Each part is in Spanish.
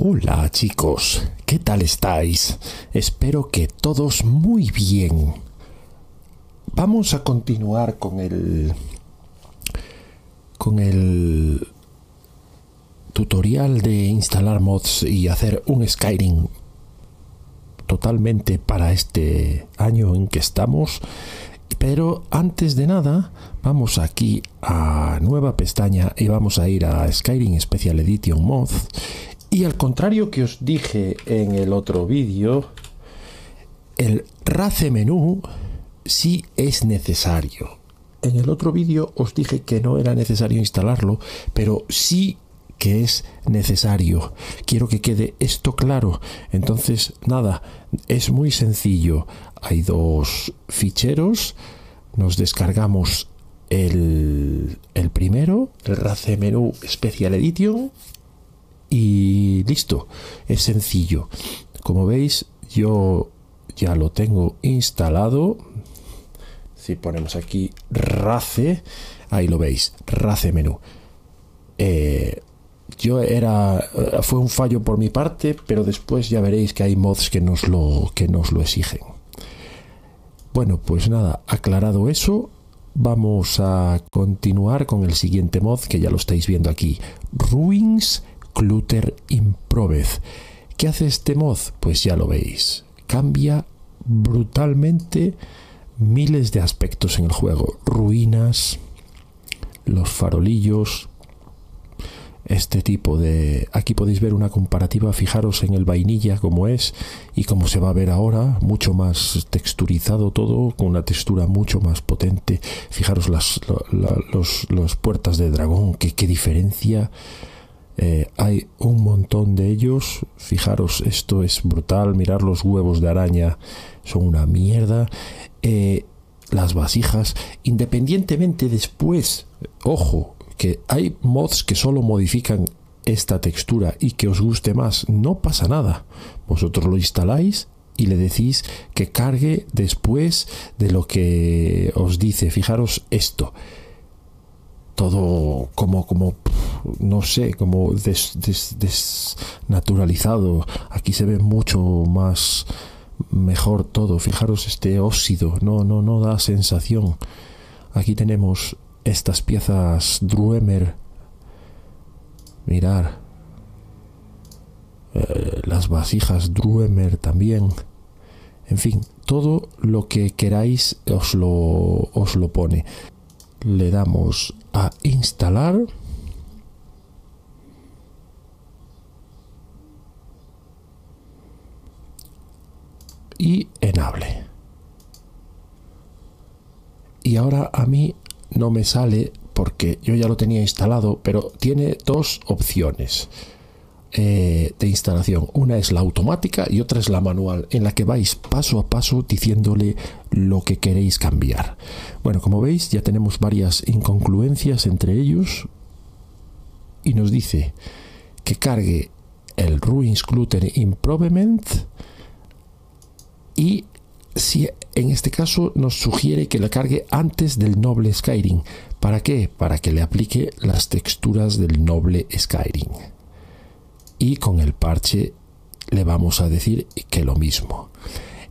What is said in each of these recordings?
Hola chicos, ¿qué tal estáis? Espero que todos muy bien. Vamos a continuar con el con el tutorial de instalar mods y hacer un Skyrim totalmente para este año en que estamos. Pero antes de nada, vamos aquí a nueva pestaña y vamos a ir a Skyrim Special Edition Mods y al contrario que os dije en el otro vídeo, el RACE menú sí es necesario. En el otro vídeo os dije que no era necesario instalarlo, pero sí que es necesario. Quiero que quede esto claro. Entonces, nada, es muy sencillo. Hay dos ficheros. Nos descargamos el, el primero, el RACE menú Special Edition y listo, es sencillo. Como veis, yo ya lo tengo instalado. Si ponemos aquí RACE, ahí lo veis, RACE menú. Eh, yo era fue un fallo por mi parte, pero después ya veréis que hay mods que nos lo que nos lo exigen. Bueno, pues nada, aclarado eso, vamos a continuar con el siguiente mod que ya lo estáis viendo aquí, Ruins Clutter Improved. ¿Qué hace este mod? Pues ya lo veis. Cambia brutalmente miles de aspectos en el juego. Ruinas, los farolillos, este tipo de... Aquí podéis ver una comparativa, fijaros en el vainilla como es y como se va a ver ahora, mucho más texturizado todo, con una textura mucho más potente. Fijaros las los, puertas de dragón, que qué diferencia eh, hay un montón de ellos. Fijaros, esto es brutal. Mirar los huevos de araña son una mierda. Eh, las vasijas, independientemente después, ojo, que hay mods que solo modifican esta textura y que os guste más, no pasa nada. Vosotros lo instaláis y le decís que cargue después de lo que os dice. Fijaros esto todo como, como no sé, como desnaturalizado. Aquí se ve mucho más mejor todo. Fijaros este óxido, no, no, no da sensación. Aquí tenemos estas piezas Druemer. Mirar. Eh, las vasijas Druemer también. En fin, todo lo que queráis os lo, os lo pone le damos a instalar y enable. Y ahora a mí no me sale porque yo ya lo tenía instalado pero tiene dos opciones eh, de instalación. Una es la automática y otra es la manual, en la que vais paso a paso diciéndole lo que queréis cambiar. Bueno, como veis, ya tenemos varias incongruencias entre ellos y nos dice que cargue el Ruins Clutter Improvement y si en este caso nos sugiere que la cargue antes del noble Skyrim. ¿Para qué? Para que le aplique las texturas del noble Skyrim y con el parche le vamos a decir que lo mismo.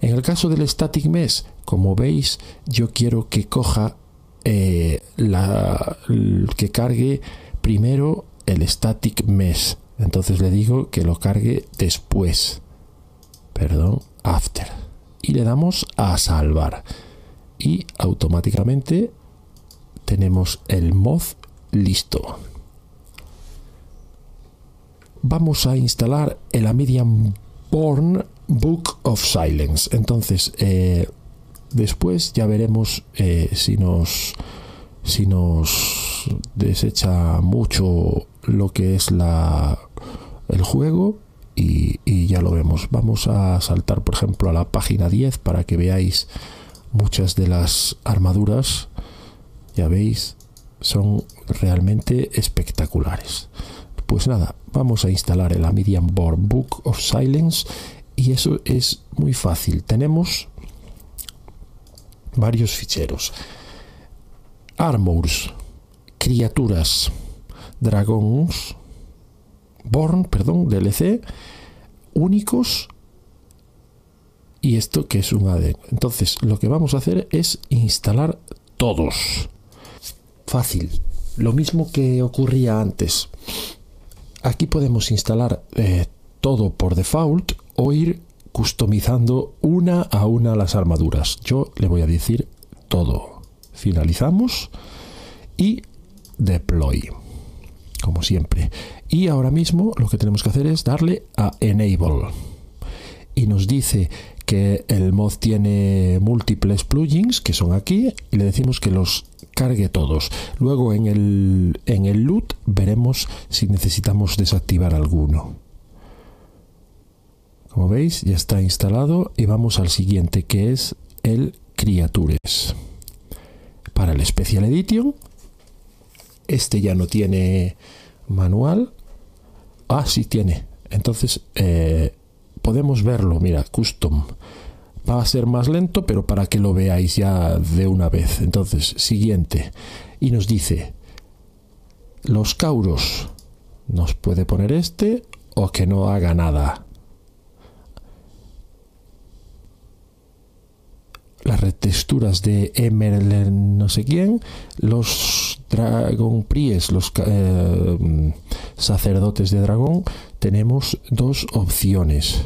En el caso del static mesh, como veis, yo quiero que coja eh, la que cargue primero el static mesh. Entonces le digo que lo cargue después. Perdón, after. Y le damos a salvar. Y automáticamente tenemos el mod listo vamos a instalar el Amidian Born Book of Silence. Entonces, eh, después ya veremos eh, si nos si nos desecha mucho lo que es la el juego y, y, ya lo vemos. Vamos a saltar, por ejemplo, a la página 10 para que veáis muchas de las armaduras. Ya veis, son realmente espectaculares. Pues nada, vamos a instalar el Amidian Board Book of Silence y eso es muy fácil. Tenemos varios ficheros. Armors, criaturas, dragons, Born, perdón, DLC, únicos y esto que es un AD. Entonces, lo que vamos a hacer es instalar todos. Fácil. Lo mismo que ocurría antes. Aquí podemos instalar eh, todo por default o ir customizando una a una las armaduras. Yo le voy a decir todo. Finalizamos y deploy. Como siempre. Y ahora mismo lo que tenemos que hacer es darle a enable. Y nos dice que el mod tiene múltiples plugins que son aquí y le decimos que los cargue todos. Luego en el, en el loot veremos si necesitamos desactivar alguno. Como veis ya está instalado y vamos al siguiente que es el Creatures. Para el Special Edition, este ya no tiene manual. Ah, sí tiene. Entonces eh, podemos verlo, mira, custom. Va a ser más lento, pero para que lo veáis ya de una vez. Entonces, siguiente. Y nos dice, los cauros. Nos puede poner este o que no haga nada. las retexturas de Emerald no sé quién, los Dragon Pries, los eh, sacerdotes de dragón, tenemos dos opciones.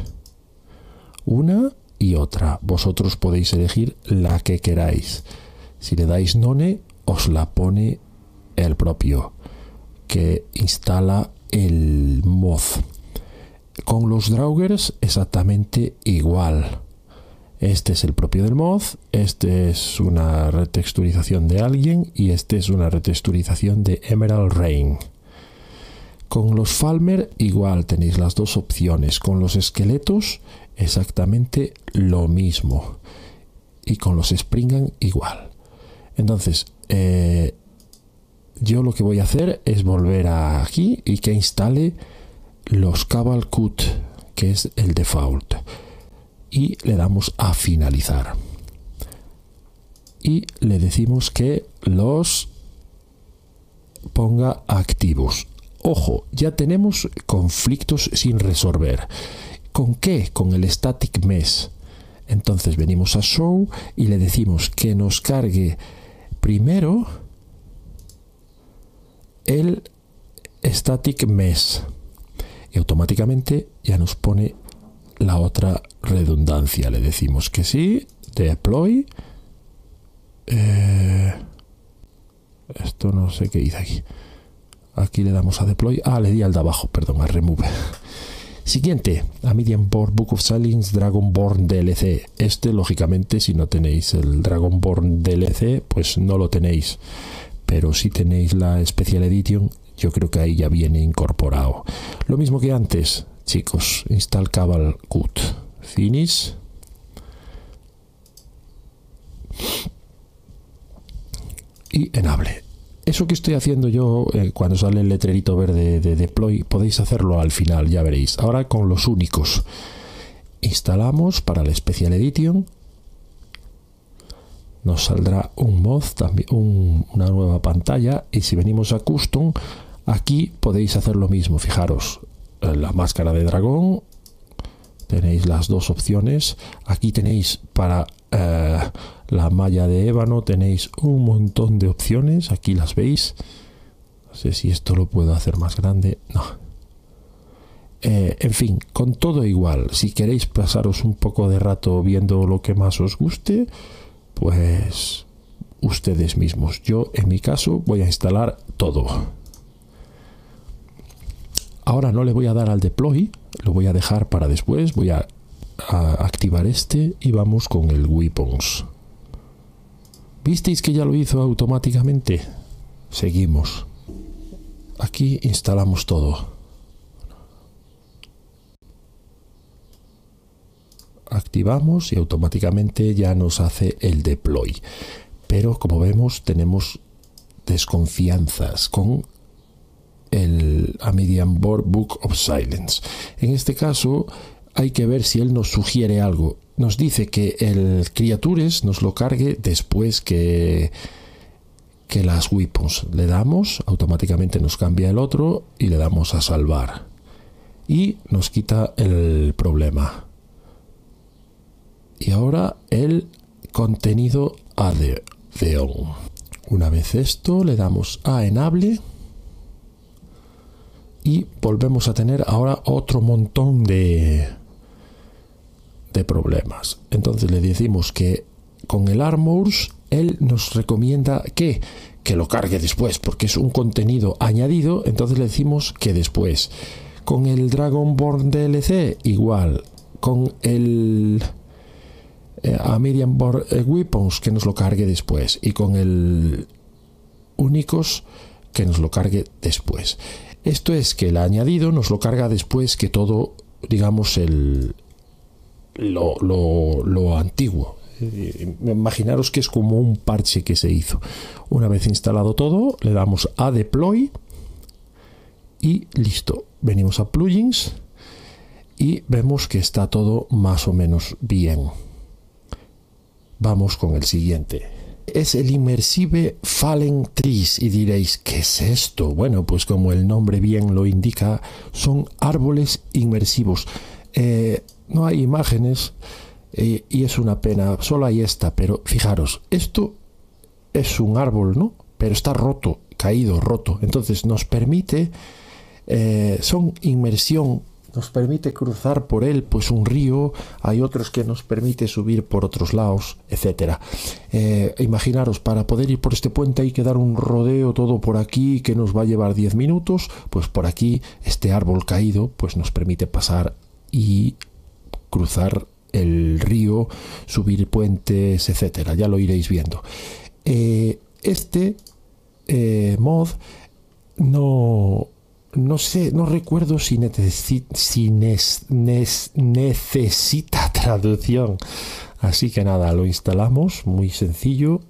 Una y otra. Vosotros podéis elegir la que queráis. Si le dais none, os la pone el propio que instala el mod. Con los Draugers exactamente igual este es el propio del mod, este es una retexturización de alguien y este es una retexturización de Emerald Rain. Con los Falmer igual tenéis las dos opciones. Con los esqueletos exactamente lo mismo. Y con los Springan igual. Entonces, eh, yo lo que voy a hacer es volver aquí y que instale los Cabal Cut, que es el default y le damos a finalizar. Y le decimos que los ponga activos. Ojo, ya tenemos conflictos sin resolver. ¿Con qué? Con el static mesh. Entonces venimos a show y le decimos que nos cargue primero el static mesh. Y automáticamente ya nos pone la otra redundancia. Le decimos que sí, deploy. Eh, esto no sé qué hice aquí. Aquí le damos a deploy. Ah, le di al de abajo, perdón, a remove. Siguiente, a Medium Board Book of Silence Dragonborn DLC. Este, lógicamente, si no tenéis el Dragonborn DLC, pues no lo tenéis. Pero si tenéis la Special Edition, yo creo que ahí ya viene incorporado. Lo mismo que antes, chicos, install Cabal Cut. Finish. Y enable. Eso que estoy haciendo yo eh, cuando sale el letrerito verde de deploy, podéis hacerlo al final, ya veréis. Ahora con los únicos. Instalamos para la Special Edition. Nos saldrá un mod, también una nueva pantalla. Y si venimos a Custom, aquí podéis hacer lo mismo. Fijaros, la máscara de dragón. Tenéis las dos opciones. Aquí tenéis para eh, la malla de ébano, tenéis un montón de opciones. Aquí las veis. No sé si esto lo puedo hacer más grande. No. Eh, en fin, con todo igual. Si queréis pasaros un poco de rato viendo lo que más os guste, pues ustedes mismos. Yo, en mi caso, voy a instalar todo. Ahora no le voy a dar al deploy, lo voy a dejar para después. Voy a, activar este y vamos con el weapons. ¿Visteis que ya lo hizo automáticamente? Seguimos. Aquí instalamos todo. Activamos y automáticamente ya nos hace el deploy. Pero como vemos tenemos desconfianzas con el Median Board Book of Silence. En este caso hay que ver si él nos sugiere algo. Nos dice que el Creatures nos lo cargue después que, que las weapons. Le damos, automáticamente nos cambia el otro y le damos a salvar. y nos quita el problema. Y ahora el contenido AD de on. Una vez esto, le damos a Enable y volvemos a tener ahora otro montón de, de problemas. Entonces le decimos que con el Armors él nos recomienda que que lo cargue después porque es un contenido añadido, entonces le decimos que después. Con el Dragonborn DLC igual, con el eh, a Medium eh, Weapons que nos lo cargue después y con el únicos que nos lo cargue después. Esto es que el añadido nos lo carga después que todo, digamos, el lo, lo, lo antiguo. Eh, imaginaros que es como un parche que se hizo. Una vez instalado todo, le damos a deploy y listo. Venimos a plugins y vemos que está todo más o menos bien. Vamos con el siguiente. Es el Immersive Fallen Trees y diréis, ¿qué es esto? Bueno, pues como el nombre bien lo indica, son árboles inmersivos. Eh, no hay imágenes eh, y es una pena, solo hay esta, pero fijaros, esto es un árbol, ¿no? Pero está roto, caído, roto. Entonces nos permite, eh, son inmersión nos permite cruzar por él pues un río, hay otros que nos permite subir por otros lados, etcétera. Eh, imaginaros, para poder ir por este puente hay que dar un rodeo todo por aquí que nos va a llevar 10 minutos, pues por aquí este árbol caído pues nos permite pasar y cruzar el río, subir puentes, etcétera. Ya lo iréis viendo. Eh, este eh, mod no no sé, no recuerdo si, si necesita traducción. Así que nada, lo instalamos, muy sencillo.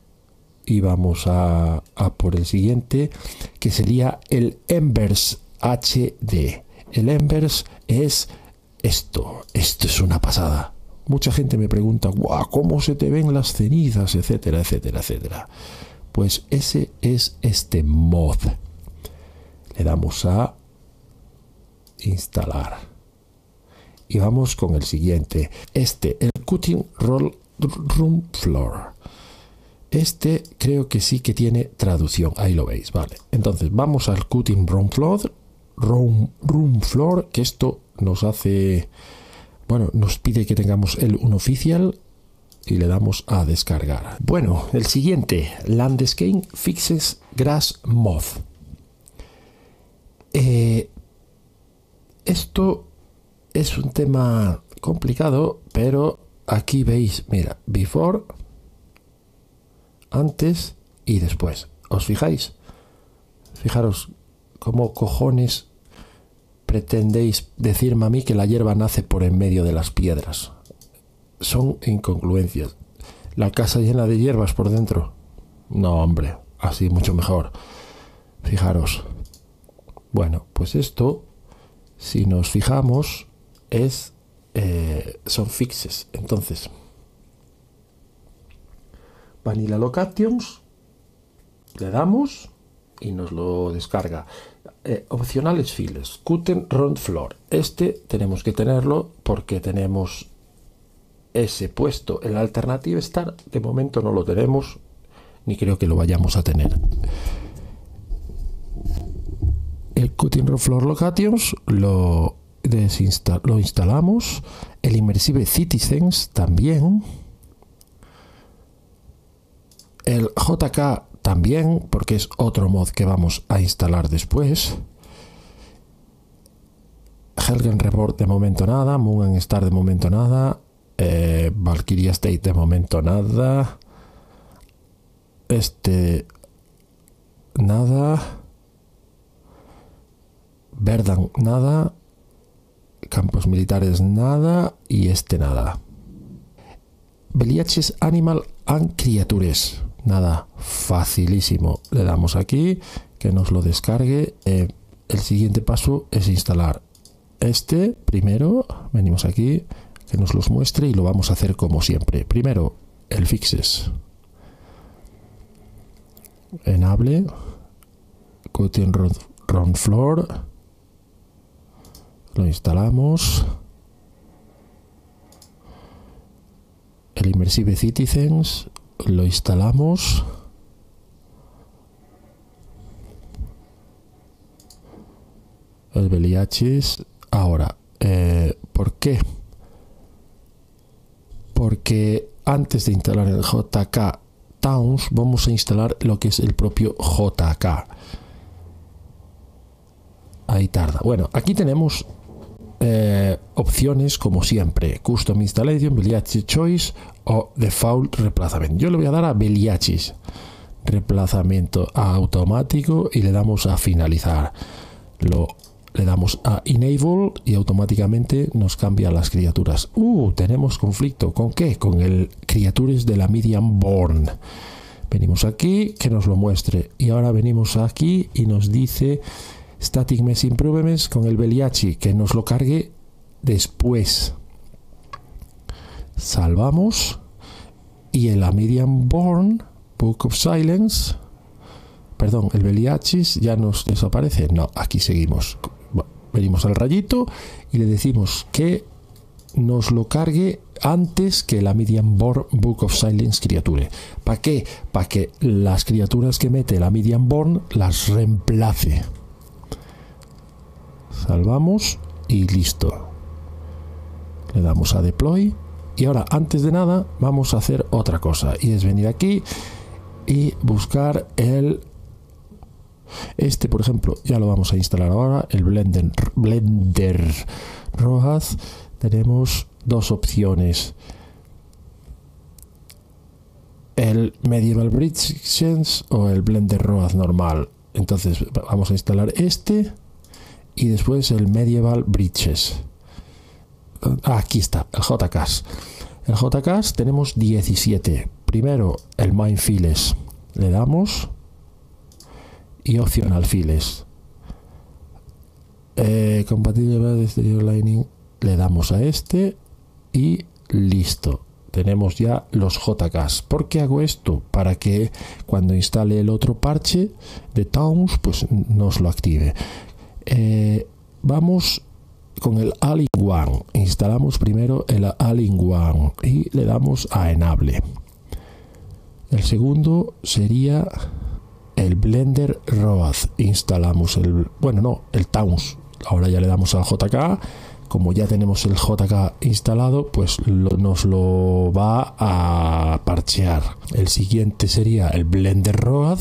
Y vamos a, por el siguiente, que sería el Embers HD. El Embers es esto, esto es una pasada. Mucha gente me pregunta, guau, ¿cómo se te ven las cenizas? etcétera, etcétera, etcétera. Pues ese es este mod. Le damos a instalar. Y vamos con el siguiente. Este el cutting roll room floor. Este creo que sí que tiene traducción. Ahí lo veis vale. Entonces vamos al cutting room floor room, room floor que esto nos hace bueno nos pide que tengamos el un oficial y le damos a descargar bueno el siguiente landscape fixes grass moth eh, esto es un tema complicado, pero aquí veis, mira, before, antes y después. ¿Os fijáis? Fijaros cómo cojones pretendéis decirme a mí que la hierba nace por en medio de las piedras. Son incongruencias. La casa llena de hierbas por dentro. No, hombre, así mucho mejor. Fijaros. Bueno, pues esto, si nos fijamos, es eh, son fixes. Entonces, Vanilla Locations, le damos y nos lo descarga. Eh, opcionales files, Qt Round Floor. Este tenemos que tenerlo porque tenemos ese puesto. El Alternative Star de momento no lo tenemos, ni creo que lo vayamos a tener el Qt Floor Locations lo, lo instalamos, el Immersive Citizens también, el JK también, porque es otro mod que vamos a instalar después. Helgen Report de momento nada, Moon Star de momento nada, eh, Valkyria State de momento nada, este nada. Verdan nada, campos militares nada y este nada. Beliaches Animal and Creatures. Nada, facilísimo. Le damos aquí, que nos lo descargue. Eh, el siguiente paso es instalar este primero. Venimos aquí, que nos los muestre y lo vamos a hacer como siempre. Primero, el fixes. Enable. Cutting Run Floor lo instalamos. El Immersive Citizens lo instalamos. El Beliachis. Ahora, eh, ¿por qué? Porque antes de instalar el JK Towns vamos a instalar lo que es el propio JK. Ahí tarda. Bueno, aquí tenemos eh, opciones como siempre. Custom Installation, Beliachis Choice o Default Replacement. Yo le voy a dar a Beliachis. Replazamiento automático y le damos a finalizar. Lo le damos a Enable y automáticamente nos cambia las criaturas. Uh, tenemos conflicto. ¿Con qué? Con el criaturas de la Medium Born. Venimos aquí, que nos lo muestre. Y ahora venimos aquí y nos dice Static Mesh Improvements con el Beliachi, que nos lo cargue después. Salvamos. Y el Medium Born, Book of Silence. Perdón, el Beliachis ya nos desaparece. No, aquí seguimos venimos al rayito y le decimos que nos lo cargue antes que la Medium Born Book of Silence criature. ¿Para qué? Para que las criaturas que mete la Medium Born las reemplace. Salvamos y listo. Le damos a deploy. Y ahora, antes de nada, vamos a hacer otra cosa. Y es venir aquí y buscar el este, por ejemplo, ya lo vamos a instalar ahora, el Blender, Blender ROAD. Tenemos dos opciones. El Medieval Bridges o el Blender ROAD normal. Entonces vamos a instalar este y después el Medieval Bridges. Ah, aquí está, el JCAS. El JCAS tenemos 17. Primero el Mindfiles. Le damos y opcional files. Eh, compatible exterior Lightning, le damos a este y listo. Tenemos ya los JKs. ¿Por qué hago esto? Para que cuando instale el otro parche de Towns, pues nos lo active. Eh, vamos con el All-in-One. Instalamos primero el All-in-One y le damos a Enable. El segundo sería el Blender ROAD. Instalamos el, bueno, no, el Towns. Ahora ya le damos al JK. Como ya tenemos el JK instalado, pues nos lo va a parchear. El siguiente sería el Blender ROAD.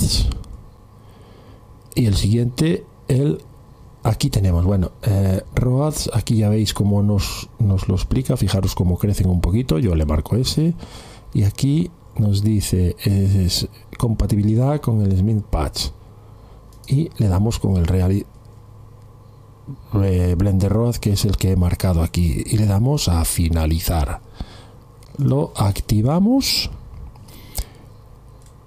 Y el siguiente, el aquí tenemos, bueno, eh, ROADs, aquí ya veis cómo nos, nos lo explica, fijaros cómo crecen un poquito, yo le marco ese, y aquí nos dice es compatibilidad con el Smith Patch. Y le damos con el Real eh, Blender Road que es el que he marcado aquí. Y le damos a finalizar. Lo activamos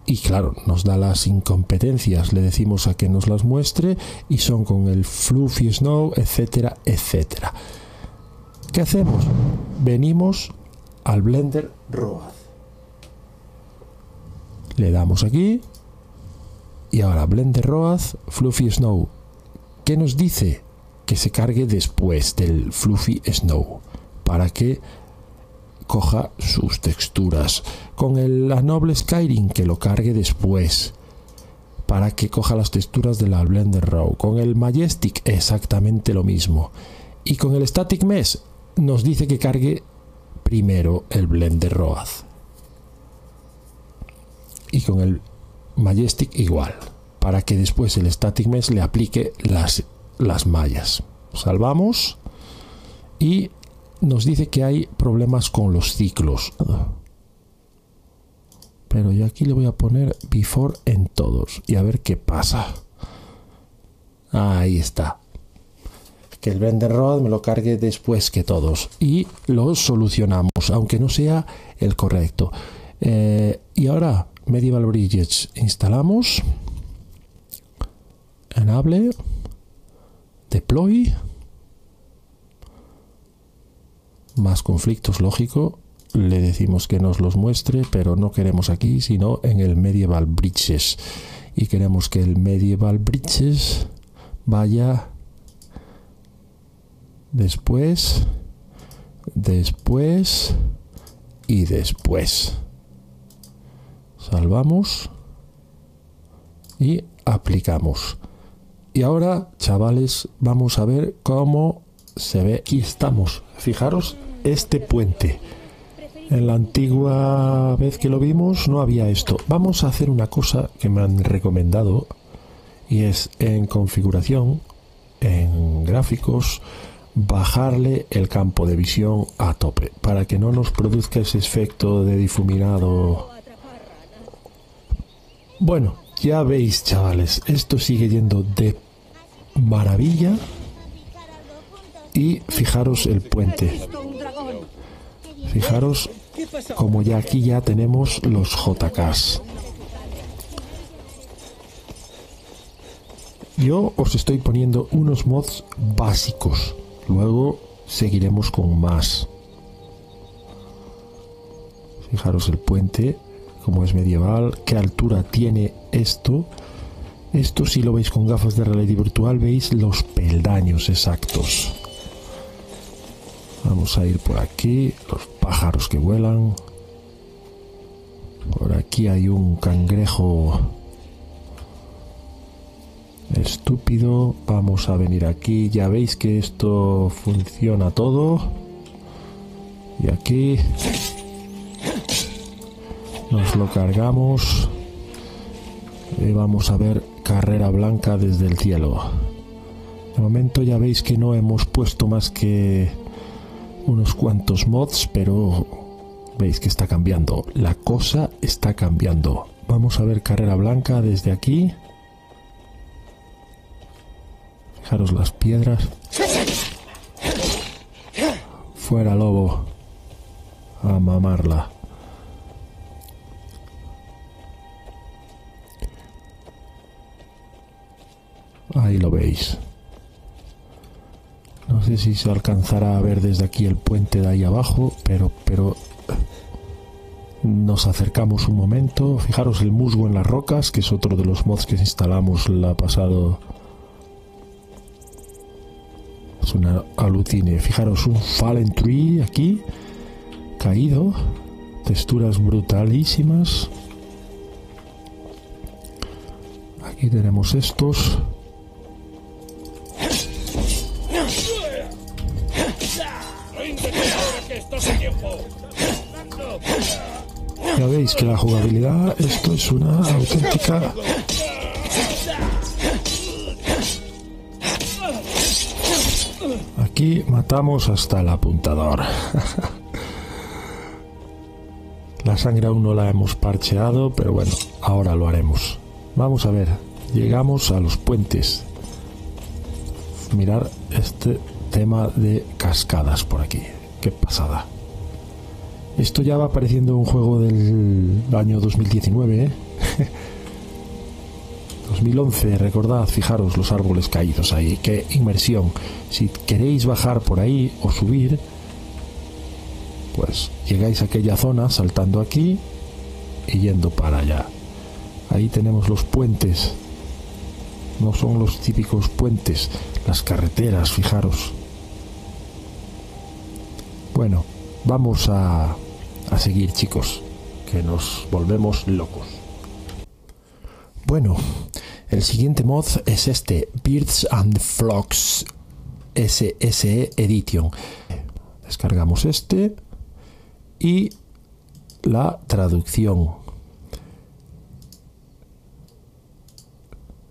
y claro, nos da las incompetencias, le decimos a que nos las muestre y son con el Fluffy Snow, etcétera, etcétera. ¿Qué hacemos? Venimos al Blender Road le damos aquí. Y ahora Blender Road, Fluffy Snow. ¿Qué nos dice? Que se cargue después del Fluffy Snow. Para que coja sus texturas. Con el, la Noble Skyrim que lo cargue después. Para que coja las texturas de la Blender Raw. Con el Majestic exactamente lo mismo. Y con el Static Mesh nos dice que cargue primero el Blender Road y con el Majestic igual, para que después el Static Mesh le aplique las, las mallas. Salvamos y nos dice que hay problemas con los ciclos. Pero yo aquí le voy a poner before en todos y a ver qué pasa. Ahí está. Que el Blender Rod me lo cargue después que todos. Y lo solucionamos, aunque no sea el correcto. Eh, y ahora Medieval Bridges instalamos. Enable. Deploy. Más conflictos, lógico. Le decimos que nos los muestre, pero no queremos aquí, sino en el Medieval Bridges. Y queremos que el Medieval Bridges vaya después, después y después. Salvamos y aplicamos. Y ahora, chavales, vamos a ver cómo se ve. Y estamos. Fijaros este puente. En la antigua vez que lo vimos no había esto. Vamos a hacer una cosa que me han recomendado y es en configuración, en gráficos, bajarle el campo de visión a tope para que no nos produzca ese efecto de difuminado. Bueno, ya veis chavales, esto sigue yendo de maravilla y fijaros el puente. Fijaros como ya aquí ya tenemos los JKs. Yo os estoy poniendo unos mods básicos. Luego seguiremos con más. Fijaros el puente, como es medieval, qué altura tiene esto. Esto si lo veis con gafas de realidad virtual veis los peldaños exactos. Vamos a ir por aquí, los pájaros que vuelan. Por aquí hay un cangrejo estúpido. Vamos a venir aquí. Ya veis que esto funciona todo. Y aquí nos lo cargamos. Y vamos a ver carrera blanca desde el cielo. De momento ya veis que no hemos puesto más que unos cuantos mods, pero veis que está cambiando. La cosa está cambiando. Vamos a ver carrera blanca desde aquí. Fijaros las piedras. Fuera lobo. A mamarla. Ahí lo veis. No sé si se alcanzará a ver desde aquí el puente de ahí abajo, pero, pero nos acercamos un momento. Fijaros el musgo en las rocas, que es otro de los mods que instalamos la pasado es una alucine. Fijaros, un fallen tree aquí, caído. Texturas brutalísimas. Aquí tenemos estos. Veis que la jugabilidad, esto es una auténtica Aquí matamos hasta el apuntador. la sangre aún no la hemos parcheado, pero bueno, ahora lo haremos. Vamos a ver, llegamos a los puentes. Mirar este tema de cascadas por aquí. Qué pasada. Esto ya va apareciendo un juego del año 2019, ¿eh? 2011, recordad, fijaros los árboles caídos ahí, qué inmersión. Si queréis bajar por ahí o subir, pues llegáis a aquella zona saltando aquí y yendo para allá. Ahí tenemos los puentes. No son los típicos puentes, las carreteras, fijaros. Bueno, vamos a, a seguir chicos, que nos volvemos locos. Bueno, el siguiente mod es este, Birds and Flocks SSE Edition. Descargamos este y la traducción.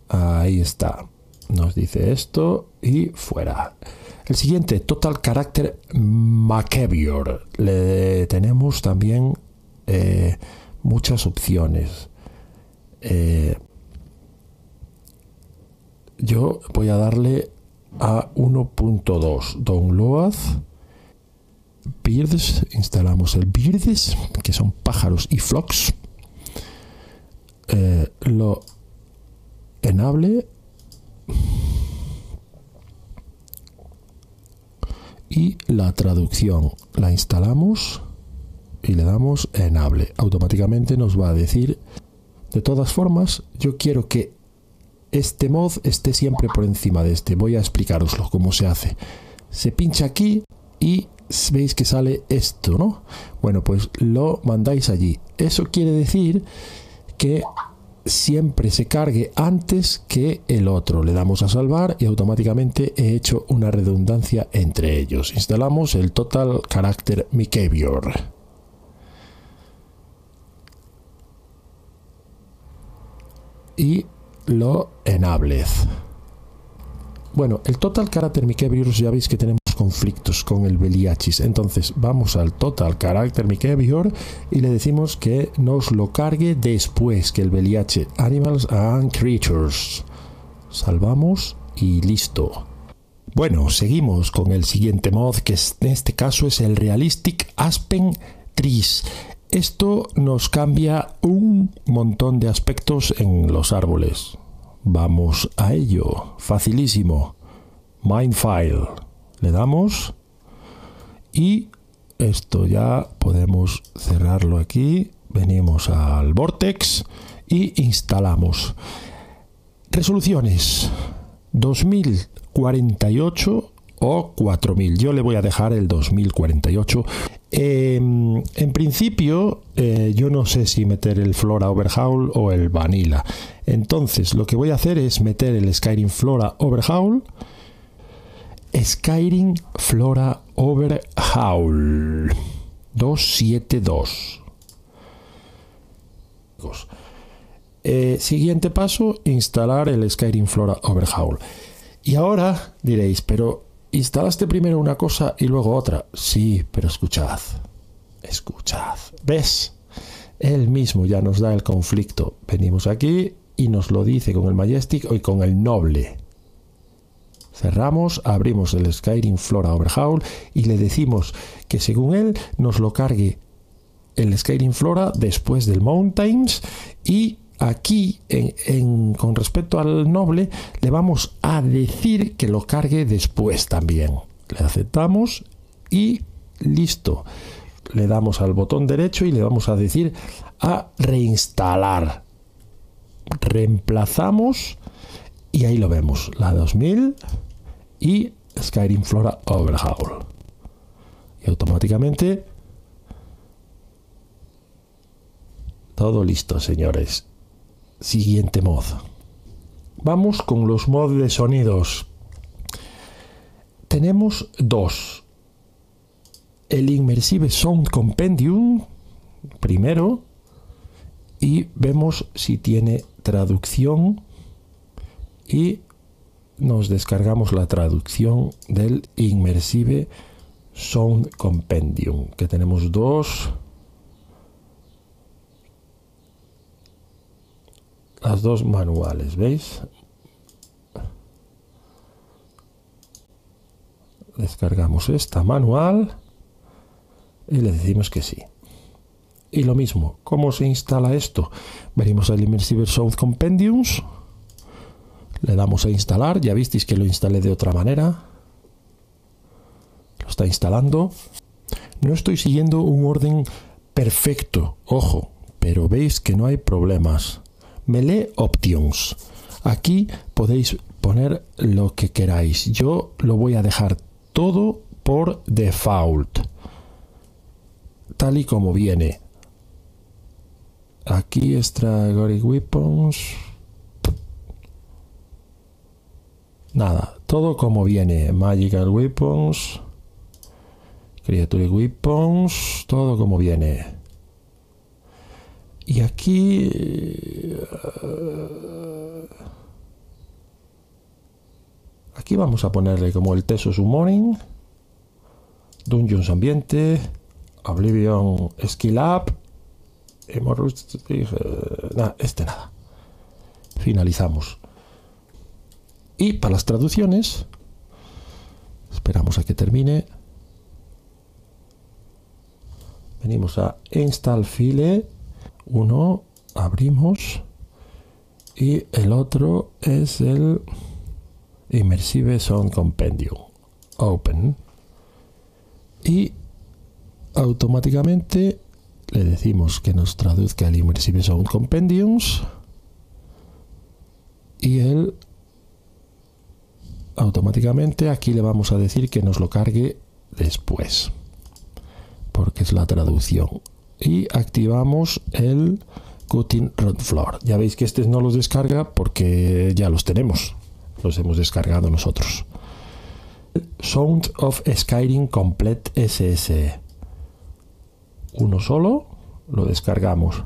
Ahí está. Nos dice esto y fuera. El siguiente, Total Character Macabre. Le tenemos también eh, muchas opciones. Eh, yo voy a darle a 1.2 download birds instalamos el birds que son pájaros y flocks eh, lo enable y la traducción la instalamos y le damos enable automáticamente nos va a decir de todas formas yo quiero que este mod esté siempre por encima de este. Voy a explicaroslo cómo se hace. se pincha aquí y veis que sale esto, ¿no? Bueno, pues lo mandáis allí. Eso quiere decir que siempre se cargue antes que el otro. Le damos a salvar y automáticamente he hecho una redundancia entre ellos. Instalamos el Total Character Behavior. Y lo enablez. Bueno, el Total Character Behavior ya veis que tenemos conflictos con el Beliachis. Entonces vamos al Total Character Behavior y le decimos que nos lo cargue después que el Beliache Animals and Creatures. Salvamos y listo. Bueno, seguimos con el siguiente mod que en este caso es el Realistic Aspen Trees. Esto nos cambia un montón de aspectos en los árboles. Vamos a ello. Facilísimo. Mindfile le damos y esto ya podemos cerrarlo aquí. Venimos al vortex y instalamos. Resoluciones 2048 o 4000 yo le voy a dejar el 2048 em, en principio eh, yo no sé si meter el Flora Overhaul o el Vanilla. Entonces lo que voy a hacer es meter el Skyrim Flora Overhaul Skyrim Flora Overhaul 272. Eh, siguiente paso, instalar el Skyrim Flora Overhaul. Y ahora diréis, pero instalaste primero una cosa y luego otra. Sí, pero escuchad, escuchad. ¿Ves? Él mismo ya nos da el conflicto. Venimos aquí y nos lo dice con el Majestic y con el Noble. Cerramos, abrimos el Skyrim Flora Overhaul y le decimos que según él nos lo cargue el Skyrim Flora después del Mountains y aquí con respecto al noble le vamos a decir que lo cargue después también. Le aceptamos y listo. Le damos al botón derecho y le vamos a decir a reinstalar. Reemplazamos y ahí lo vemos, la 2000 y Skyrim Flora Overhaul. Y automáticamente todo listo, señores. Siguiente mod. Vamos con los mods de sonidos. Tenemos dos. El Immersive Sound Compendium, primero, y vemos si tiene traducción y nos descargamos la traducción del Immersive Sound Compendium, que tenemos dos. Las dos manuales, ¿veis? Descargamos esta manual y le decimos que sí. Y lo mismo, ¿cómo se instala esto? Venimos al Immersive Sound Compendiums le damos a instalar. Ya visteis que lo instalé de otra manera. Lo está instalando. No estoy siguiendo un orden perfecto, ojo, pero veis que no hay problemas. Melee Options. Aquí podéis poner lo que queráis. Yo lo voy a dejar todo por default. Tal y como viene. Aquí Stragoric Weapons. Nada, todo como viene. Magical Weapons. Creature Weapons. Todo como viene. Y aquí... Eh, aquí vamos a ponerle como el Teso Summoning. Dungeons Ambiente. Oblivion Skill Up. Eh, nada, este nada. Finalizamos. Y para las traducciones, esperamos a que termine. Venimos a Install File. Uno, abrimos. Y el otro es el Immersive Sound Compendium. Open. Y automáticamente le decimos que nos traduzca el Immersive Sound Compendiums. Y él automáticamente. Aquí le vamos a decir que nos lo cargue después, porque es la traducción. Y activamos el Cutting Rod Floor. Ya veis que este no los descarga porque ya los tenemos, los hemos descargado nosotros. Sound of Skyrim Complete SS. Uno solo, lo descargamos.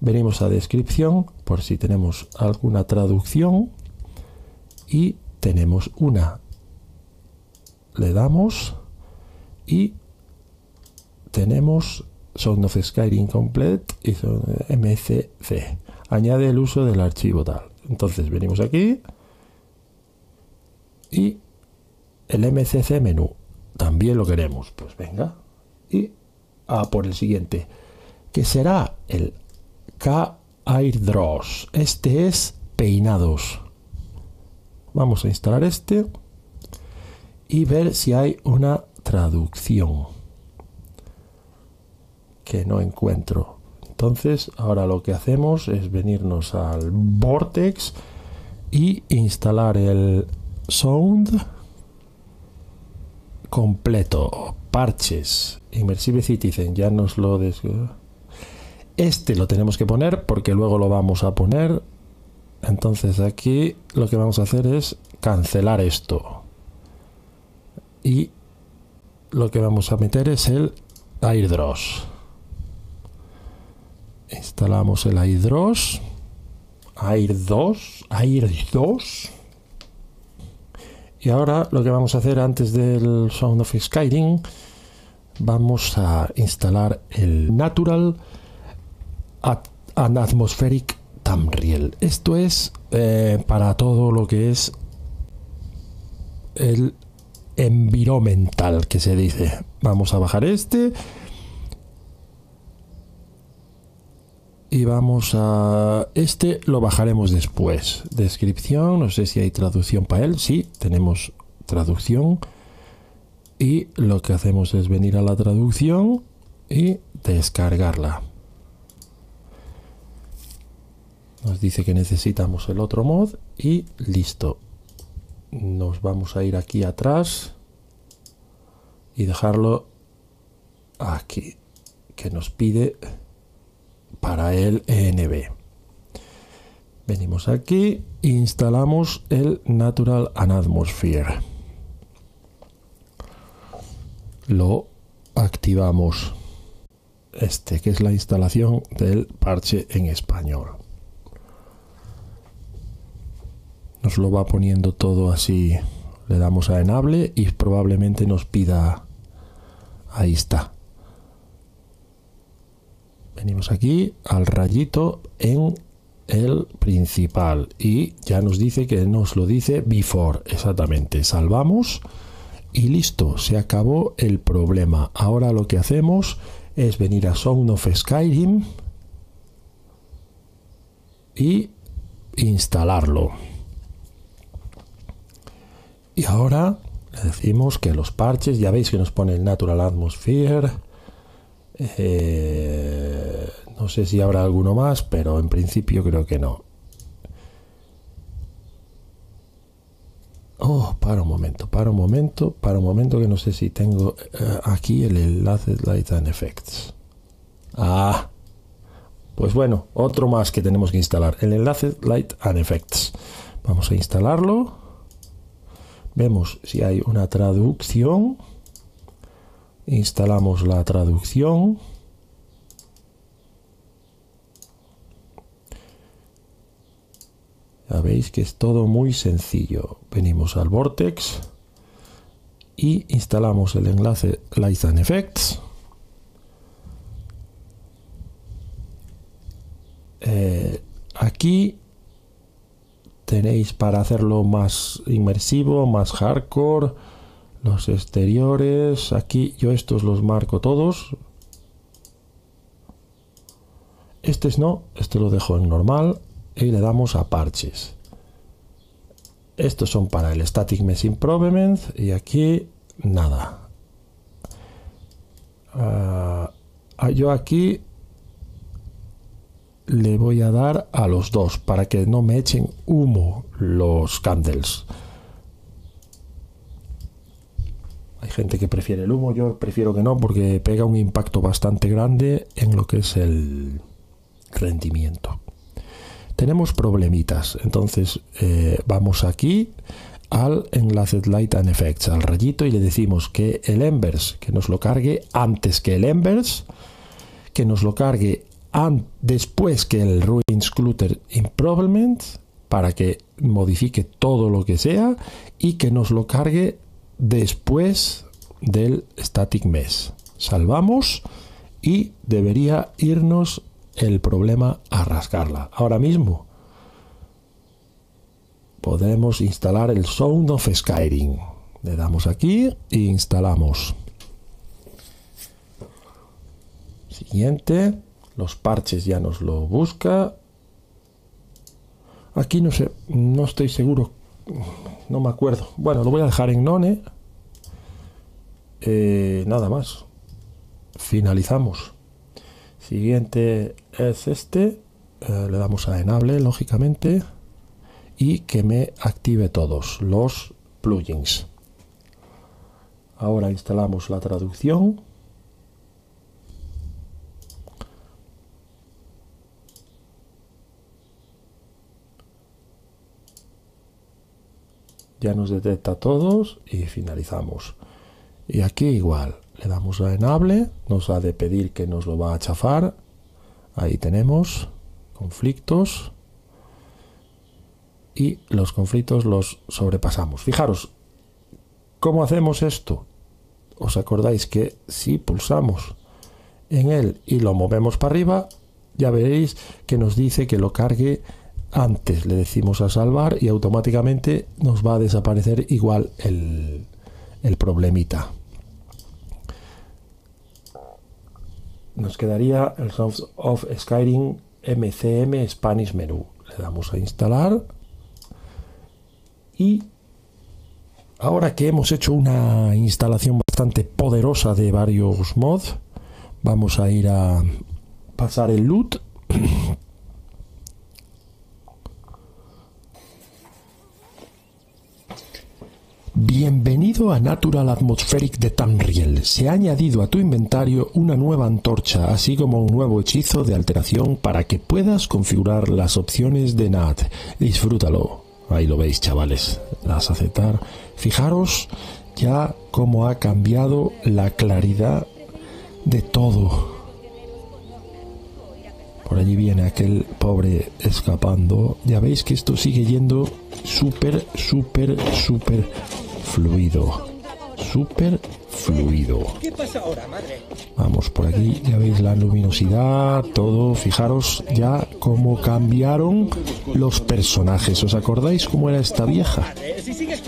Venimos a descripción por si tenemos alguna traducción y tenemos una. Le damos y tenemos Sound of Skyrim Complete y MCC. Añade el uso del archivo tal. Entonces venimos aquí y el MCC menú. También lo queremos. Pues venga. Y a por el siguiente. Que será el K Airdrops. Este es peinados. Vamos a instalar este y ver si hay una traducción que no encuentro. Entonces, ahora lo que hacemos es venirnos al Vortex y instalar el Sound completo. Parches. Immersive Citizen. Ya nos lo des... Este lo tenemos que poner porque luego lo vamos a poner. Entonces aquí lo que vamos a hacer es cancelar esto. Y lo que vamos a meter es el AirDross. Instalamos el AirDross. Air 2. Air 2. Y ahora lo que vamos a hacer antes del Sound of Skyrim, vamos a instalar el Natural and Atmospheric Tamriel. Esto es eh, para todo lo que es el environmental que se dice. Vamos a bajar este. Y vamos a este lo bajaremos después. Descripción no sé si hay traducción para él. Sí tenemos traducción. Y lo que hacemos es venir a la traducción y descargarla nos dice que necesitamos el otro mod y listo nos vamos a ir aquí atrás y dejarlo aquí que nos pide para el ENB. Venimos aquí, instalamos el Natural and Atmosphere. Lo activamos. Este que es la instalación del parche en español. Nos lo va poniendo todo así. Le damos a enable y probablemente nos pida... Ahí está. Venimos aquí al rayito en el principal y ya nos dice que nos lo dice before exactamente. Salvamos y listo se acabó el problema. Ahora lo que hacemos es venir a Sound of Skyrim y instalarlo y ahora le decimos que los parches ya veis que nos pone el Natural Atmosphere eh, no sé si habrá alguno más, pero en principio creo que no. Oh, para un momento, para un momento, para un momento que no sé si tengo eh, aquí el enlace Light and Effects. Ah, pues bueno, otro más que tenemos que instalar, el enlace Light and Effects. Vamos a instalarlo. Vemos si hay una traducción. Instalamos la traducción. Ya veis que es todo muy sencillo. Venimos al vortex y instalamos el enlace Light and Effects. Eh, aquí tenéis para hacerlo más inmersivo, más hardcore los exteriores. Aquí yo estos los marco todos. Este no este lo dejo en normal y le damos a parches. Estos son para el static mesh improvement y aquí nada. Ah, yo aquí le voy a dar a los dos para que no me echen humo los candles Hay gente que prefiere el humo, yo prefiero que no porque pega un impacto bastante grande en lo que es el rendimiento. Tenemos problemitas, entonces eh, vamos aquí al enlace Light and Effects, al rayito y le decimos que el Embers, que nos lo cargue antes que el Embers, que nos lo cargue después que el Ruins Clutter Improvement, para que modifique todo lo que sea y que nos lo cargue después del static mesh. Salvamos y debería irnos el problema a rascarla. Ahora mismo podemos instalar el Sound of Skyrim. Le damos aquí e instalamos. Siguiente, los parches ya nos lo busca. Aquí no sé, no estoy seguro, no me acuerdo. Bueno, lo voy a dejar en none. Eh, nada más. Finalizamos. Siguiente es este. Eh, le damos a enable, lógicamente y que me active todos los plugins. Ahora instalamos la traducción. Ya nos detecta todos y finalizamos. Y aquí igual, le damos a enable, nos ha de pedir que nos lo va a chafar. Ahí tenemos conflictos y los conflictos los sobrepasamos. Fijaros, ¿cómo hacemos esto? ¿Os acordáis que si pulsamos en él y lo movemos para arriba, ya veréis que nos dice que lo cargue antes. Le decimos a salvar y automáticamente nos va a desaparecer igual el, el problemita. Nos quedaría el Sound of Skyrim MCM Spanish Menu. Le damos a instalar y ahora que hemos hecho una instalación bastante poderosa de varios mods, vamos a ir a pasar el loot. Bienvenido a Natural Atmospheric de Tamriel. Se ha añadido a tu inventario una nueva antorcha, así como un nuevo hechizo de alteración para que puedas configurar las opciones de NAT. Disfrútalo. Ahí lo veis, chavales. Las aceptar. Fijaros ya cómo ha cambiado la claridad de todo. Por allí viene aquel pobre escapando. Ya veis que esto sigue yendo súper, súper, súper fluido. Súper fluido. ¿Qué pasa ahora? Vamos por aquí, ya veis la luminosidad, todo. Fijaros ya cómo cambiaron los personajes. ¿Os acordáis cómo era esta vieja?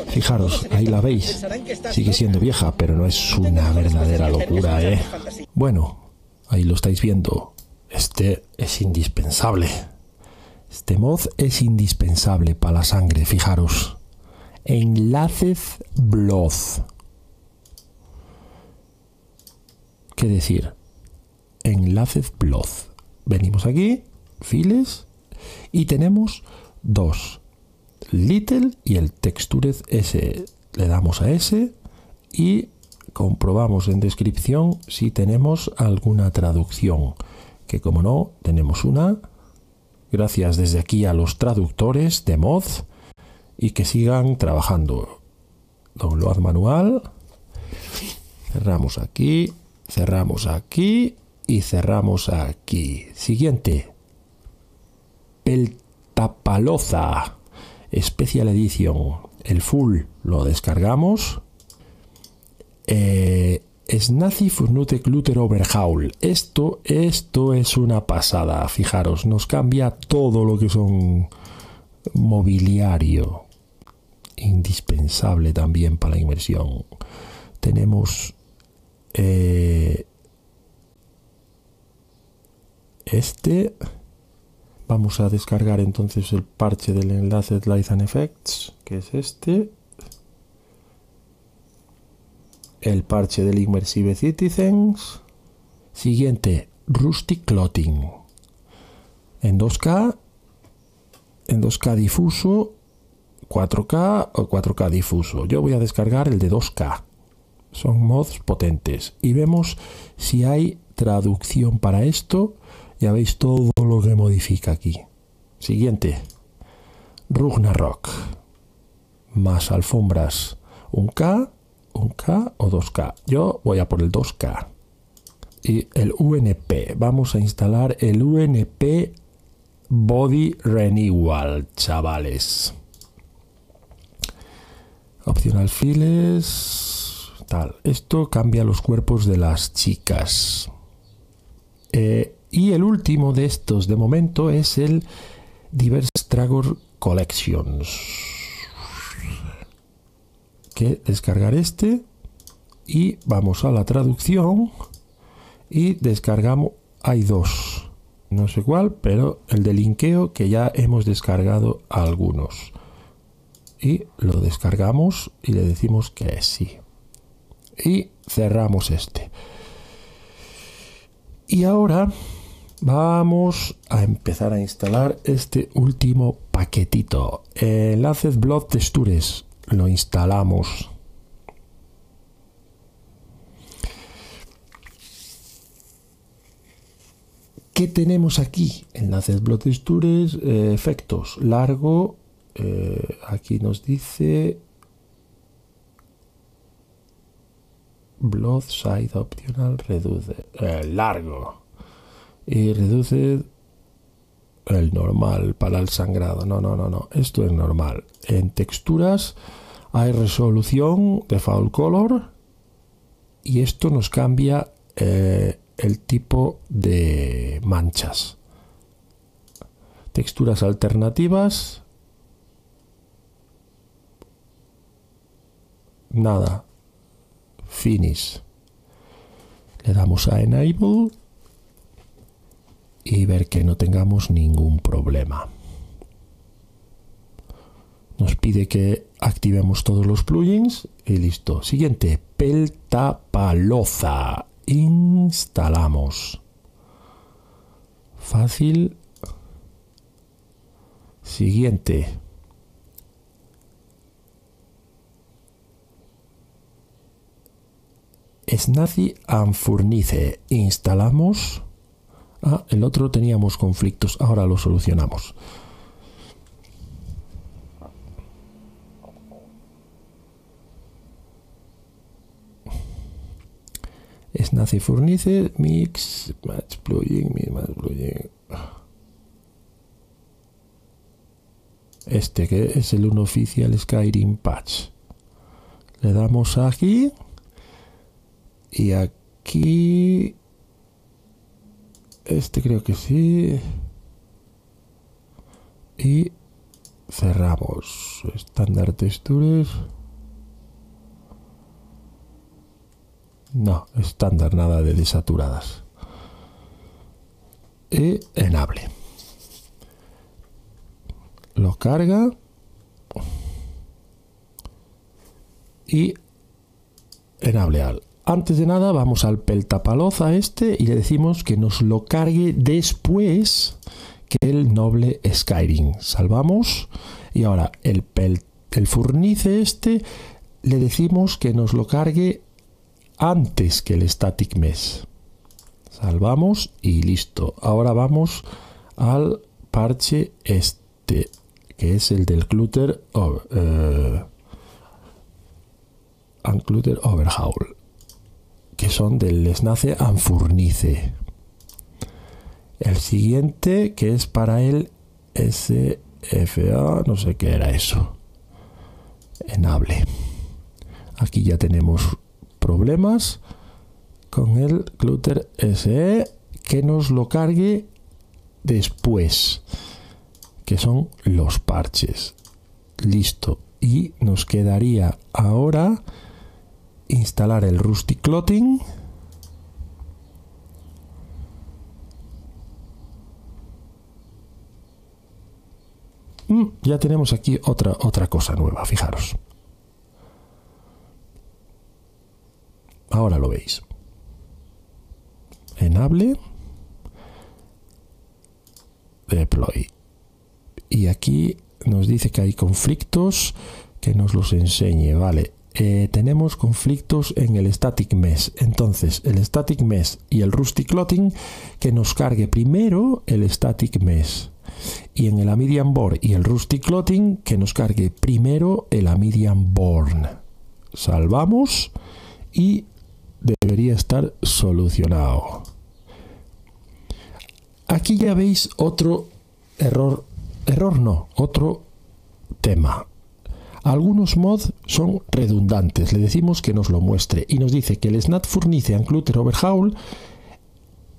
Fijaros, ahí la veis. Sigue siendo vieja, pero no es una verdadera locura, ¿eh? Bueno, ahí lo estáis viendo. Este es indispensable. Este mod es indispensable para la sangre, fijaros. Enlaces Blood. ¿Qué decir? Enlaces Blood. Venimos aquí, files, y tenemos dos. Little y el Textured S. Le damos a S y comprobamos en descripción si tenemos alguna traducción. Que como no, tenemos una. Gracias desde aquí a los traductores de mod y que sigan trabajando. Download manual. Cerramos aquí cerramos aquí y cerramos aquí. Siguiente. Peltapaloza. Special Edition. El full lo descargamos. Eh, Snazi Furnute Clutter Overhaul. Esto, esto es una pasada. Fijaros, nos cambia todo lo que son mobiliario. Indispensable también para la inmersión. Tenemos eh, este. Vamos a descargar entonces el parche del enlace Light and Effects que es este. El parche del Immersive Citizens. Siguiente Rustic Clotting. En 2K en 2K difuso 4K o 4K difuso yo voy a descargar el de 2K son mods potentes. Y vemos si hay traducción para esto. Ya veis todo lo que modifica aquí. Siguiente. Ragnarok. Más alfombras. Un K, un K o 2K. Yo voy a por el 2K. Y el UNP. Vamos a instalar el UNP Body Renewal, chavales. Opcional files. Tal. Esto cambia los cuerpos de las chicas. Eh, y el último de estos de momento es el Diverse Tragor Collections. Que descargar este y vamos a la traducción y descargamos. Hay dos, no sé cuál, pero el de linkeo que ya hemos descargado algunos y lo descargamos y le decimos que sí. Y cerramos este. Y ahora vamos a empezar a instalar este último paquetito. Enlaces Blood Textures. Lo instalamos. ¿Qué tenemos aquí? Enlaces Blood Textures, eh, efectos, largo, eh, aquí nos dice Blood Side Optional Reduce el eh, largo y reduce el normal para el sangrado. No, no, no, no. Esto es normal. En texturas hay resolución de foul color y esto nos cambia eh, el tipo de manchas. Texturas alternativas nada. Finish. Le damos a Enable y ver que no tengamos ningún problema. Nos pide que activemos todos los plugins y listo. Siguiente, Peltapaloza. Instalamos. Fácil. Siguiente. Snazi Anfurnice. Instalamos. Ah, el otro teníamos conflictos. Ahora lo solucionamos. Snazi Furnice. Mix. Match plugin. Match plugin. Este que es el 1 oficial Skyrim Patch. Le damos aquí. Y aquí... Este creo que sí. Y cerramos. Estándar texturas. No, estándar, nada de desaturadas. Y enable. Lo carga. Y enable al antes de nada vamos al peltapaloza este y le decimos que nos lo cargue después que el noble Skyrim. Salvamos y ahora el, el furnice este le decimos que nos lo cargue antes que el static mesh. Salvamos y listo. Ahora vamos al parche este, que es el del clutter, uh, overhaul que son del Lesnace Anfurnice. El siguiente, que es para el SFA, no sé qué era eso. Enable. Aquí ya tenemos problemas con el Clutter SE que nos lo cargue después, que son los parches. Listo. Y nos quedaría ahora instalar el Rusty Clotting. Mm, ya tenemos aquí otra, otra cosa nueva, fijaros. Ahora lo veis. Enable. Deploy. Y aquí nos dice que hay conflictos que nos los enseñe. Vale, eh, tenemos conflictos en el static mesh. Entonces, el static mesh y el rusty clotting que nos cargue primero el static mesh. Y en el Amidian Born y el rusty clotting que nos cargue primero el Amidian Born. Salvamos y debería estar solucionado. Aquí ya veis otro error, error no, otro tema. Algunos mods son redundantes, le decimos que nos lo muestre y nos dice que el Snap Furnice Clutter Overhaul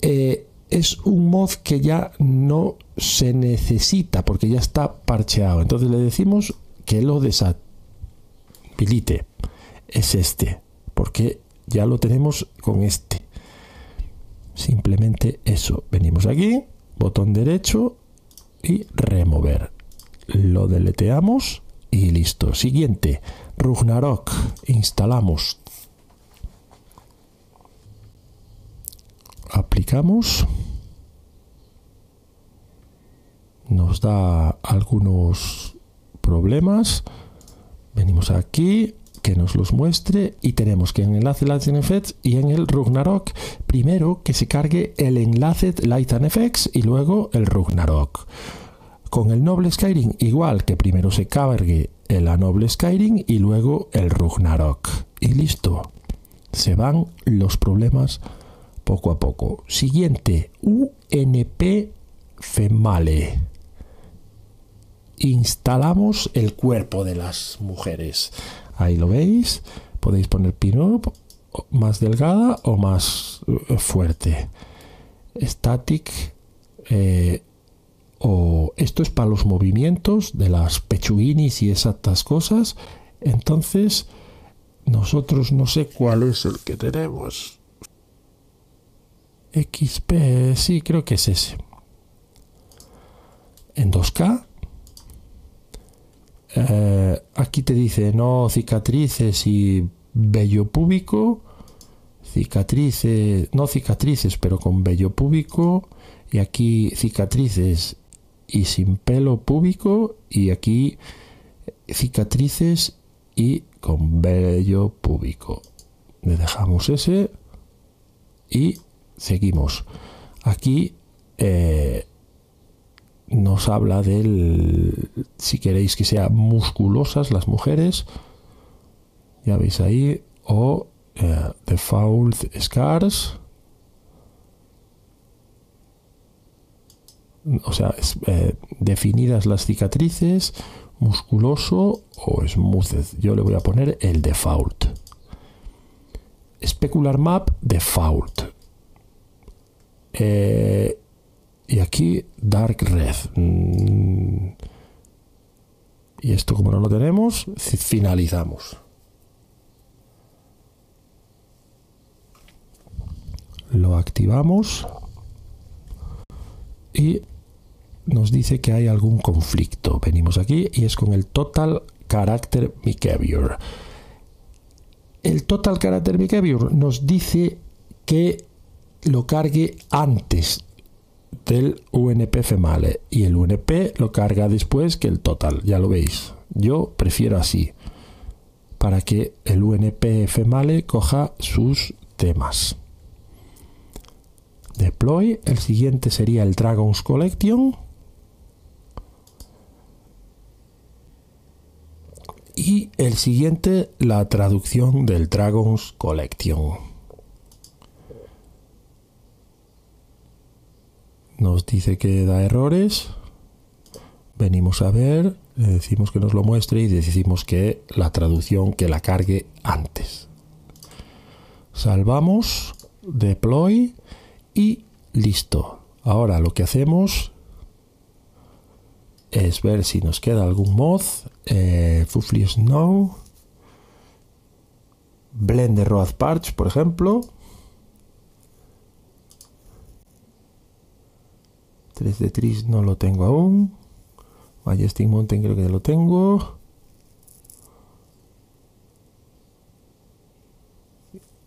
eh, es un mod que ya no se necesita porque ya está parcheado. Entonces le decimos que lo deshabilite. Es este, porque ya lo tenemos con este. Simplemente eso. Venimos aquí, botón derecho y remover. Lo deleteamos y listo. Siguiente, Rugnarok. Instalamos. Aplicamos. Nos da algunos problemas. Venimos aquí, que nos los muestre y tenemos que en el enlace Effects y en el Rugnarok primero que se cargue el enlace Lighten Effects y luego el Rugnarok. Con el Noble Skyrim igual que primero se cargue el Noble Skyrim y luego el Rugnarok. Y listo. Se van los problemas poco a poco. Siguiente, UNP Female. Instalamos el cuerpo de las mujeres. Ahí lo veis. Podéis poner pin-up más delgada o más eh, fuerte. Static eh, o esto es para los movimientos de las pechuguinis y esas cosas. Entonces, nosotros no sé cuál es el que tenemos. XP, sí, creo que es ese. En 2K. Eh, aquí te dice no cicatrices y vello púbico. Cicatrices, no cicatrices, pero con vello púbico. Y aquí cicatrices y sin pelo púbico y aquí cicatrices y con vello púbico. Le dejamos ese y seguimos. Aquí eh, nos habla del, si queréis que sean musculosas las mujeres, ya veis ahí, o eh, default scars o sea, eh, definidas las cicatrices, musculoso o smooth. Yo le voy a poner el default. Specular map default. Eh, y aquí dark red. Mm. Y esto como no lo tenemos, finalizamos. Lo activamos y nos dice que hay algún conflicto. Venimos aquí y es con el Total Character Behavior. El Total Character Behavior nos dice que lo cargue antes del UNP Female y el UNP lo carga después que el Total, ya lo veis. Yo prefiero así para que el UNP Female coja sus temas. Deploy, el siguiente sería el Dragons Collection Y el siguiente, la traducción del Dragons Collection. Nos dice que da errores. Venimos a ver, le decimos que nos lo muestre y decimos que la traducción que la cargue antes. Salvamos, deploy y listo. Ahora lo que hacemos es ver si nos queda algún mod. Eh, Fufly Snow. Blender Road Parch, por ejemplo. 3 de Tris no lo tengo aún. Majestic Mountain creo que ya lo tengo.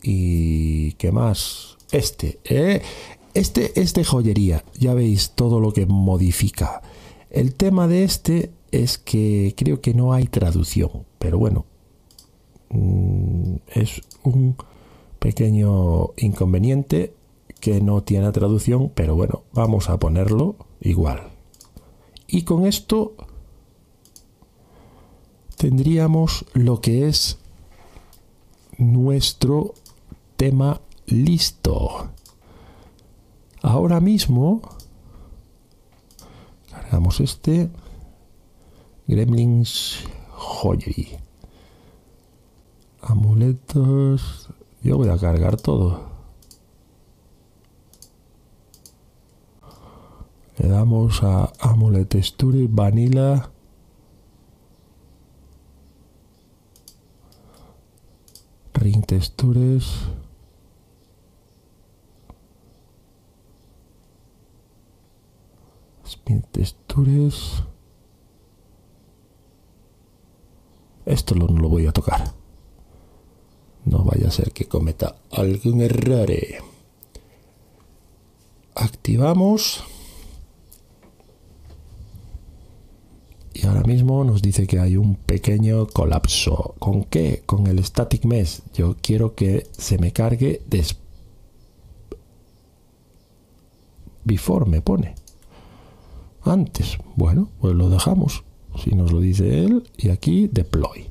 Y qué más. Este, eh, este es de joyería. Ya veis todo lo que modifica. El tema de este es que creo que no hay traducción, pero bueno, mm, es un pequeño inconveniente que no tiene traducción, pero bueno, vamos a ponerlo igual. Y con esto tendríamos lo que es nuestro tema listo. Ahora mismo cargamos este Gremlins Joyery. Amuletos. Yo voy a cargar todo. Le damos a Amulet Texture Vanilla. Ring Textures. Spin Textures. Esto no lo voy a tocar. No vaya a ser que cometa algún error. Activamos. Y ahora mismo nos dice que hay un pequeño colapso. ¿Con qué? Con el static mesh. Yo quiero que se me cargue después. Before me pone. Antes. Bueno, pues lo dejamos. Si nos lo dice él. Y aquí deploy.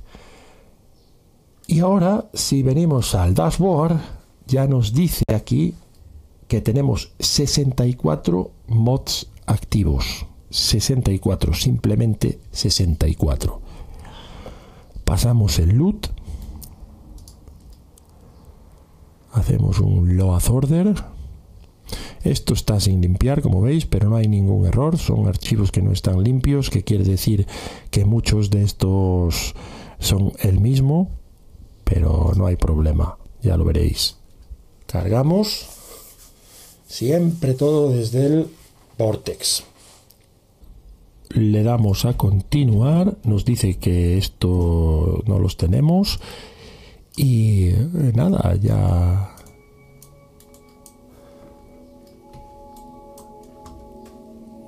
Y ahora, si venimos al dashboard, ya nos dice aquí que tenemos 64 mods activos. 64, simplemente 64. Pasamos el loot. Hacemos un load order. Esto está sin limpiar, como veis, pero no hay ningún error. Son archivos que no están limpios, que quiere decir que muchos de estos son el mismo pero no hay problema, ya lo veréis. Cargamos siempre todo desde el Vortex. Le damos a continuar, nos dice que esto no los tenemos y nada, ya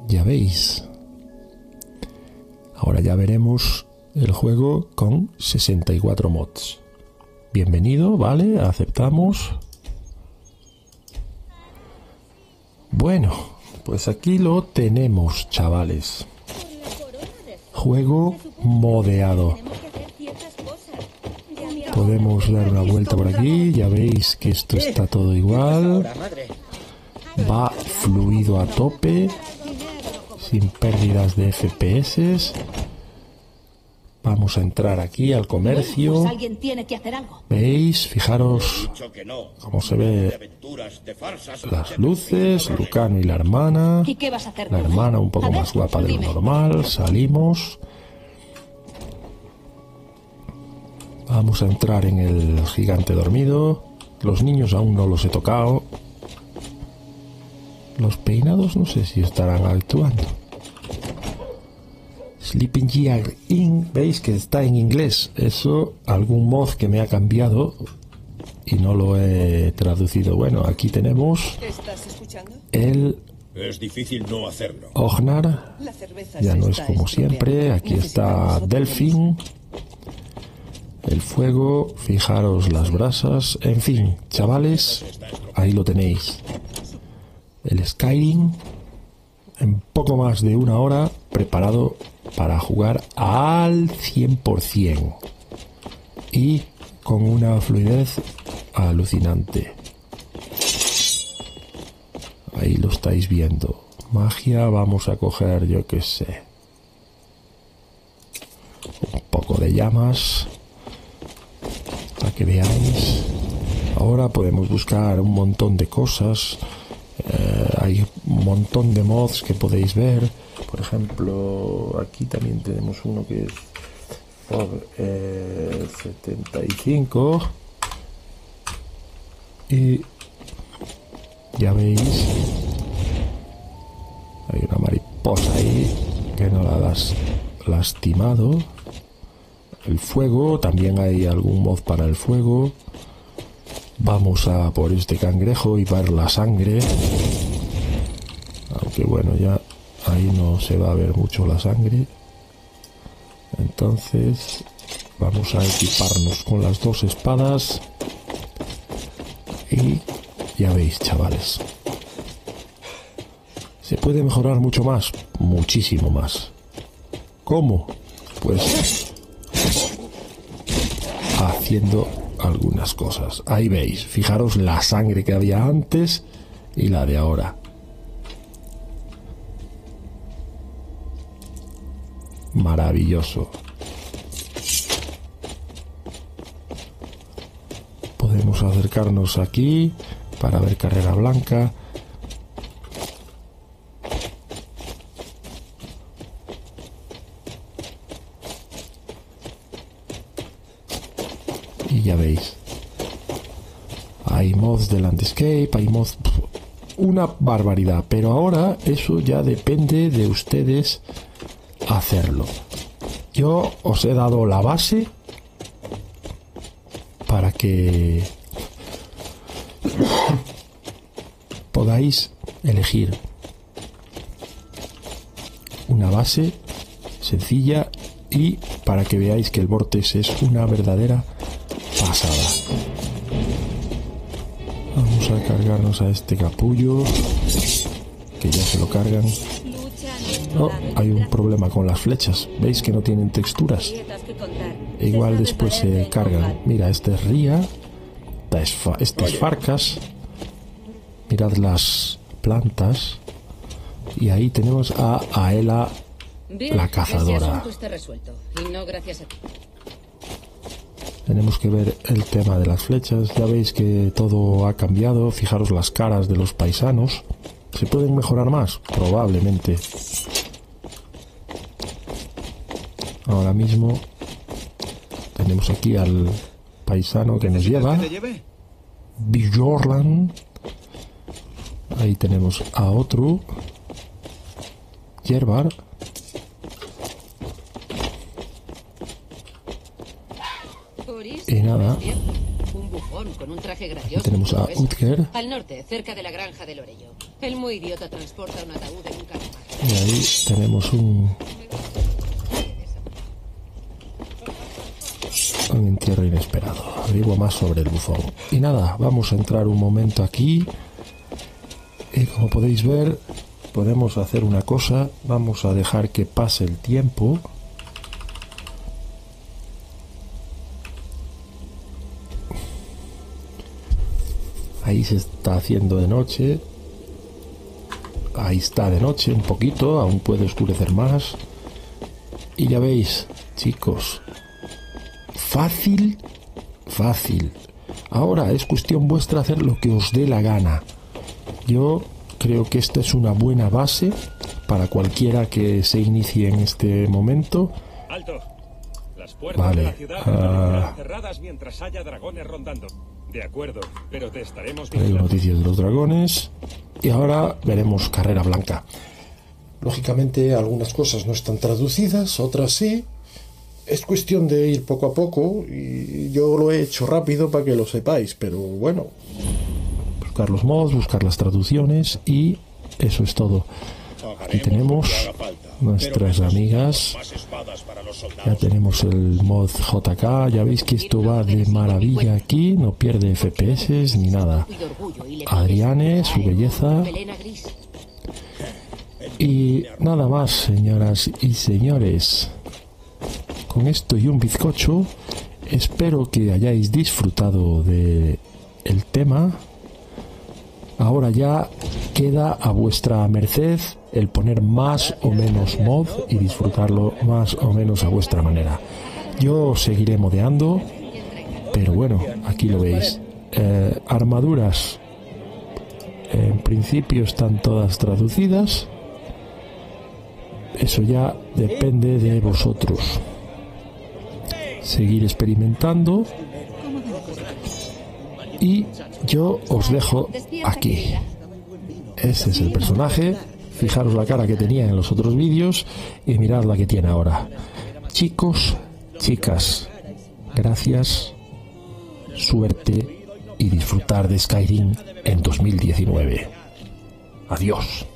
ya veis. Ahora ya veremos el juego con 64 mods. Bienvenido, ¿vale? Aceptamos. Bueno, pues aquí lo tenemos, chavales. Juego modeado. Podemos dar una vuelta por aquí. Ya veis que esto está todo igual. Va fluido a tope. Sin pérdidas de FPS. Vamos a entrar aquí al comercio. ¿Veis? Fijaros cómo se ve las luces, Lucano y la hermana. La hermana un poco más guapa de lo normal. Salimos. Vamos a entrar en el gigante dormido. Los niños aún no los he tocado. Los peinados no sé si estarán actuando. Sleeping Gear In, veis que está en inglés. Eso, algún mod que me ha cambiado y no lo he traducido. Bueno, aquí tenemos el es difícil no hacerlo. Ognar. Ya no es como siempre. Aquí está Delfín. El fuego. Fijaros las brasas. En fin, chavales, ahí lo tenéis. El Skyrim. En poco más de una hora preparado para jugar al 100% y con una fluidez alucinante. Ahí lo estáis viendo. Magia, vamos a coger, yo que sé, un poco de llamas para que veáis. Ahora podemos buscar un montón de cosas. Eh, hay un montón de mods que podéis ver. Por ejemplo, aquí también tenemos uno que es eh, 75 y ya veis hay una mariposa ahí que no la has lastimado. El fuego también hay algún mod para el fuego. Vamos a por este cangrejo y ver la sangre aunque bueno ya ahí no se va a ver mucho la sangre entonces Vamos a equiparnos con las dos espadas. Y ya veis, chavales. Se puede mejorar mucho más, muchísimo más. ¿Cómo? Pues haciendo algunas cosas. Ahí veis, fijaros la sangre que había antes y la de ahora. Maravilloso. Podemos acercarnos aquí para ver carrera blanca. Y ya veis. Hay mods de landscape, hay mods... Una barbaridad. Pero ahora eso ya depende de ustedes hacerlo. Yo os he dado la base para que podáis elegir una base sencilla y para que veáis que el Vortex es una verdadera pasada. Vamos a cargarnos a este capullo que ya se lo cargan. Oh, hay un problema con las flechas. ¿Veis que no tienen texturas? E igual después se cargan. Mira, este es Ría. Este es Farcas. Mirad las plantas. Y ahí tenemos a Aela, la cazadora. Tenemos que ver el tema de las flechas. Ya veis que todo ha cambiado. Fijaros las caras de los paisanos. ¿Se pueden mejorar más? Probablemente. Ahora mismo tenemos aquí al paisano que nos lleva. Bjorland. Ahí tenemos a otro. Yerbar. Y nada. Aquí tenemos a Utger. Al norte, cerca de la granja del Orello. El muy idiota transporta un ataúd en un carruaje. Y ahí tenemos un un entierro inesperado. Averiguo más sobre el bufón. Y nada, vamos a entrar un momento aquí. Y como podéis ver, podemos hacer una cosa. Vamos a dejar que pase el tiempo. Ahí se está haciendo de noche. Ahí está de noche un poquito, aún puede oscurecer más. Y ya veis, chicos, fácil, fácil. Ahora es cuestión vuestra hacer lo que os dé la gana. Yo creo que esta es una buena base para cualquiera que se inicie en este momento. Alto. Las puertas Vale, de la ciudad ah. cerradas mientras haya dragones rondando. De acuerdo, pero te estaremos vigilando. noticias de los dragones. Y ahora veremos carrera blanca. Lógicamente algunas cosas no están traducidas, otras sí. Es cuestión de ir poco a poco y yo lo he hecho rápido para que lo sepáis, pero bueno. Buscar los mods, buscar las traducciones y eso es todo. Aquí tenemos nuestras amigas. Ya tenemos el mod JK, ya veis que esto va de maravilla aquí, no pierde FPS ni nada. Adriane, su belleza y nada más, señoras y señores. Con esto y un bizcocho, espero que hayáis disfrutado de el tema. Ahora ya queda a vuestra merced el poner más o menos mod y disfrutarlo más o menos a vuestra manera. Yo seguiré modeando, pero bueno, aquí lo veis. Eh, armaduras, en principio están todas traducidas. Eso ya depende de vosotros. Seguir experimentando. Y yo os dejo aquí. Ese es el personaje. Fijaros la cara que tenía en los otros vídeos y mirad la que tiene ahora. Chicos, chicas, gracias, suerte y disfrutar de Skyrim en 2019. Adiós.